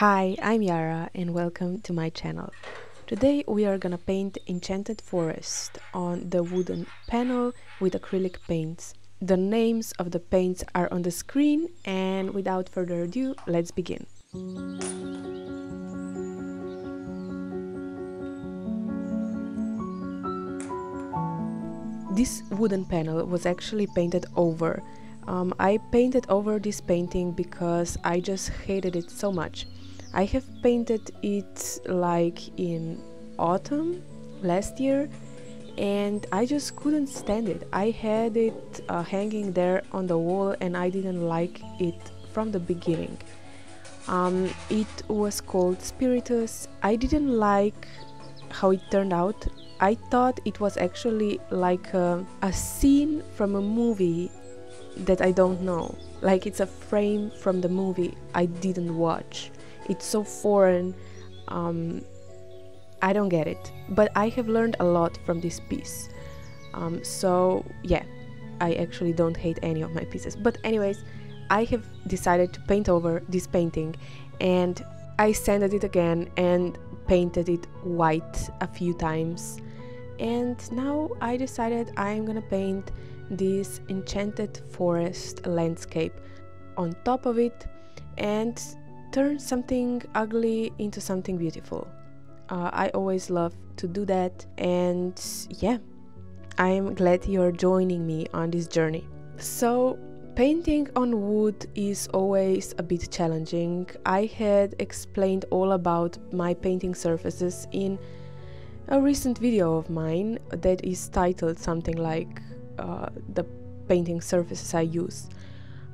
Hi, I'm Jara and welcome to my channel. Today we are gonna paint Enchanted Forest on the wooden panel with acrylic paints. The names of the paints are on the screen and without further ado, let's begin. This wooden panel was actually painted over. Um, I painted over this painting because I just hated it so much. I have painted it like in autumn last year and I just couldn't stand it. I had it uh, hanging there on the wall and I didn't like it from the beginning. Um, it was called Spiritus. I didn't like how it turned out. I thought it was actually like a, a scene from a movie that I don't know. Like it's a frame from the movie I didn't watch. It's so foreign. Um, I don't get it. But I have learned a lot from this piece. Um, so, yeah, I actually don't hate any of my pieces. But, anyways, I have decided to paint over this painting and I sanded it again and painted it white a few times. And now I decided I'm gonna paint this enchanted forest landscape on top of it and turn something ugly into something beautiful. Uh, I always love to do that, and yeah, I am glad you're joining me on this journey. So, painting on wood is always a bit challenging. I had explained all about my painting surfaces in a recent video of mine that is titled something like uh, The Painting Surfaces I Use.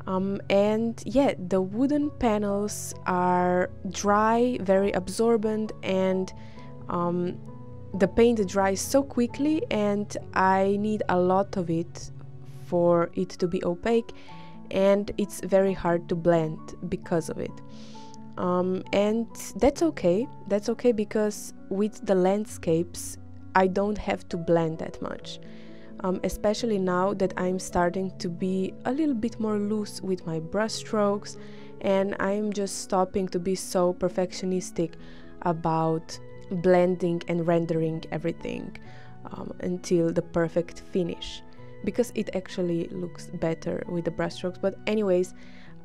Um, and yeah, the wooden panels are dry, very absorbent, and um, the paint dries so quickly, and I need a lot of it for it to be opaque, and it's very hard to blend because of it. Um, and that's okay, that's okay because with the landscapes, I don't have to blend that much um, especially now that I'm starting to be a little bit more loose with my brush strokes and I'm just stopping to be so perfectionistic about blending and rendering everything um, until the perfect finish. Because it actually looks better with the brush strokes but anyways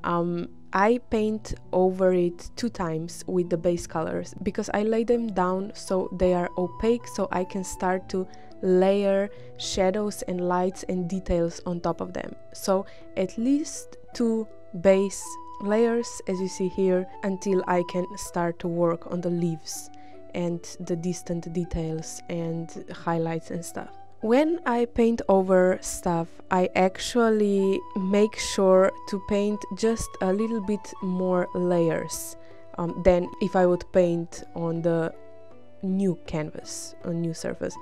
um, I paint over it two times with the base colors because I lay them down so they are opaque so I can start to layer shadows and lights and details on top of them. So at least two base layers as you see here until I can start to work on the leaves and the distant details and highlights and stuff. When I paint over stuff, I actually make sure to paint just a little bit more layers um, than if I would paint on the new canvas, a new surface.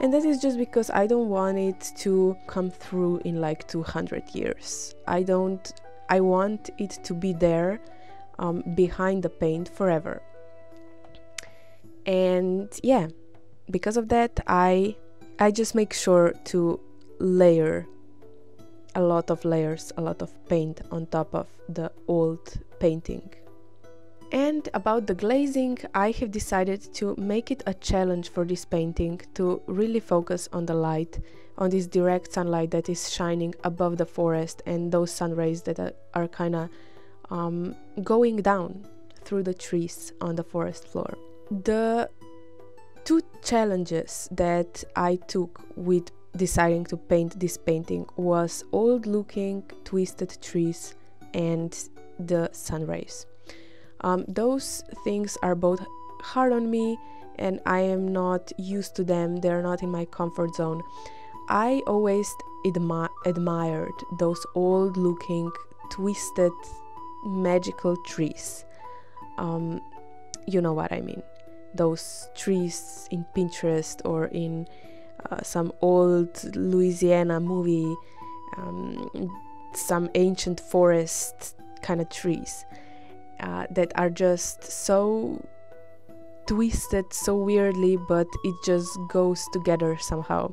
And that is just because I don't want it to come through in like 200 years. I don't, I want it to be there um, behind the paint forever. And yeah, because of that, I, I just make sure to layer a lot of layers, a lot of paint on top of the old painting. And about the glazing, I have decided to make it a challenge for this painting to really focus on the light, on this direct sunlight that is shining above the forest and those sun rays that are, are kind of um, going down through the trees on the forest floor. The two challenges that I took with deciding to paint this painting was old looking twisted trees and the sun rays. Um, those things are both hard on me and I am not used to them, they're not in my comfort zone. I always admi- admired those old looking, twisted, magical trees. Um, you know what I mean. Those trees in Pinterest or in uh, some old Louisiana movie, um, some ancient forest kind of trees uh, that are just so twisted so weirdly, but it just goes together somehow.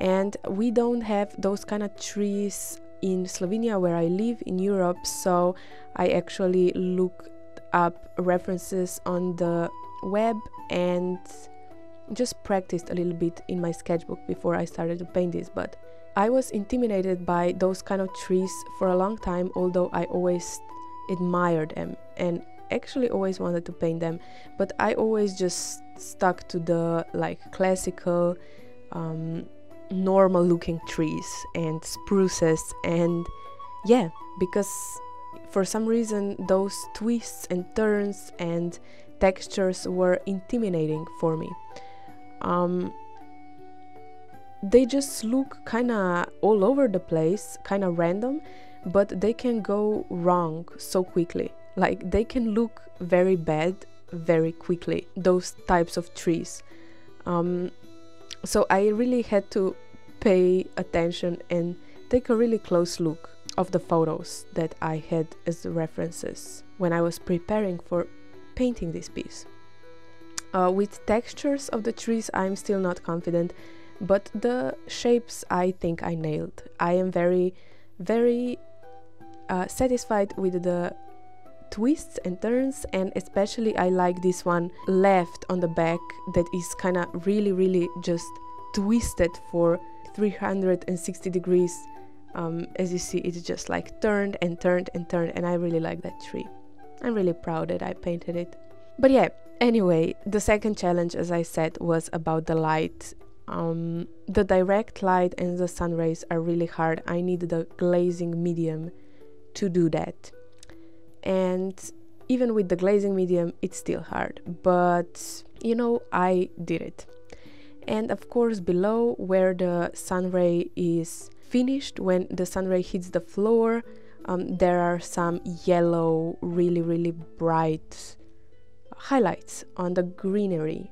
And we don't have those kind of trees in Slovenia where I live in Europe, so I actually looked up references on the web and just practiced a little bit in my sketchbook before I started to paint this, but I was intimidated by those kind of trees for a long time, although I always admired them and actually always wanted to paint them, but I always just stuck to the like classical, um, normal looking trees and spruces, and yeah, because for some reason those twists and turns and textures were intimidating for me. Um, they just look kind of all over the place, kind of random, but they can go wrong so quickly. Like they can look very bad very quickly, those types of trees. Um, so I really had to pay attention and take a really close look of the photos that I had as references when I was preparing for painting this piece. Uh, with textures of the trees, I'm still not confident, but the shapes I think I nailed. I am very, very uh, satisfied with the twists and turns, and especially I like this one left on the back that is kind of really, really just twisted for 360 degrees. Um, as you see, it's just like turned and turned and turned, and I really like that tree. I'm really proud that I painted it. But yeah, Anyway, the second challenge, as I said, was about the light. Um, the direct light and the sun rays are really hard. I need the glazing medium to do that. And even with the glazing medium, it's still hard. But you know, I did it. And of course, below where the sun ray is finished, when the sun ray hits the floor, um, there are some yellow, really, really bright highlights on the greenery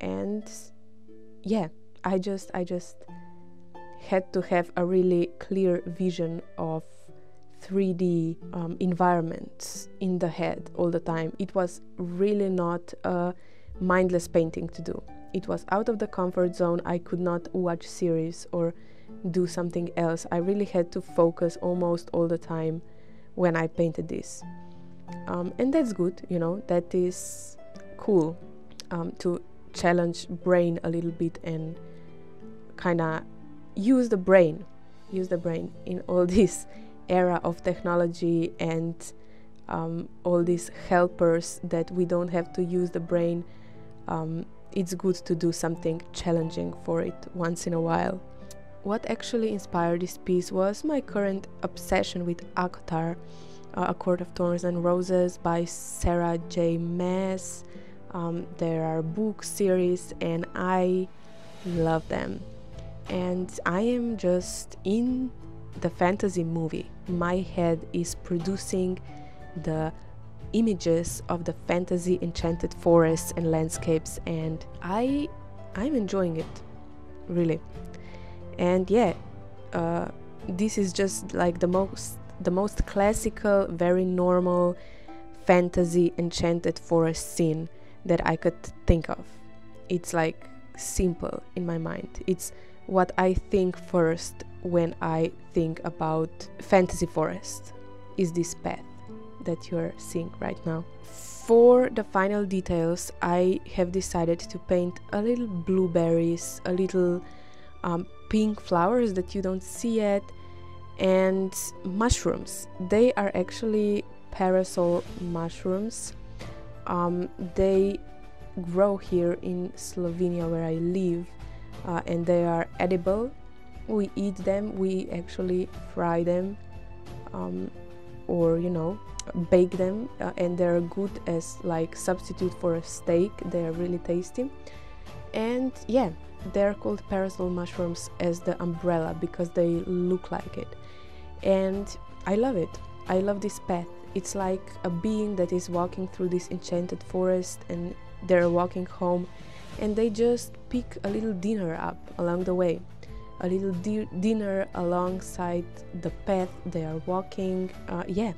and yeah i just i just had to have a really clear vision of 3d um, environments in the head all the time. It was really not a mindless painting to do. It was out of the comfort zone. I could not watch series or do something else. I really had to focus almost all the time when i painted this. Um, and that's good you know that is cool um, to challenge brain a little bit and kind of use the brain use the brain in all this era of technology and um, all these helpers that we don't have to use the brain um, it's good to do something challenging for it once in a while what actually inspired this piece was my current obsession with uh, A Court of Thorns and Roses by Sarah J. Maas. Um, there are book series, and I love them. And I am just in the fantasy movie. My head is producing the images of the fantasy enchanted forests and landscapes, and I I'm enjoying it, really. And yeah, uh, this is just like the most the most classical, very normal fantasy enchanted forest scene that I could think of. It's like simple in my mind. It's what I think first when I think about fantasy forest is this path that you're seeing right now. For the final details, I have decided to paint a little blueberries, a little um, pink flowers that you don't see yet, and mushrooms. They are actually parasol mushrooms. Um, they grow here in Slovenia where I live uh, and they are edible. We eat them, we actually fry them um, or you know bake them uh, and they're good as like substitute for a steak. They are really tasty. And yeah they're called parasol mushrooms as the umbrella because they look like it. And i love it. I love this path. It's like a being that is walking through this enchanted forest and they're walking home and they just pick a little dinner up along the way a little di- dinner alongside the path they are walking uh, yeah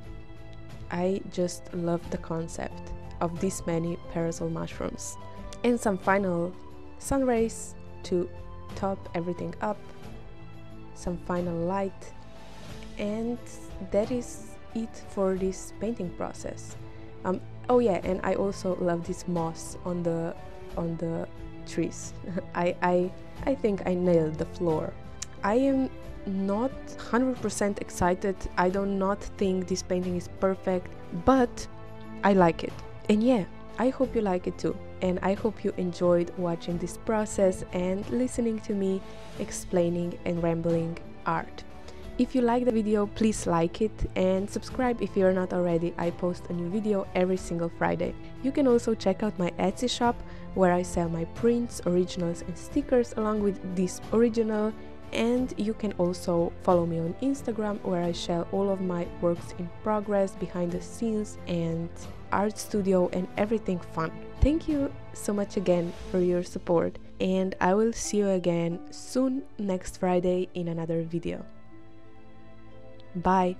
i just love the concept of this many parasol mushrooms and some final sun rays to top everything up some final light and that is it for this painting process. um, oh yeah and i also love this moss on the on the trees. I i i think i nailed the floor. I am not 100% excited. I do not think this painting is perfect but i like it. And yeah i hope you like it too. And i hope you enjoyed watching this process and listening to me explaining and rambling art. If you like the video, please like it and subscribe if you're not already. I post a new video every single Friday. You can also check out my Etsy shop where I sell my prints, originals and stickers along with this original and you can also follow me on Instagram where I share all of my works in progress, behind the scenes and art studio and everything fun. Thank you so much again for your support and I will see you again soon next Friday in another video. Bye.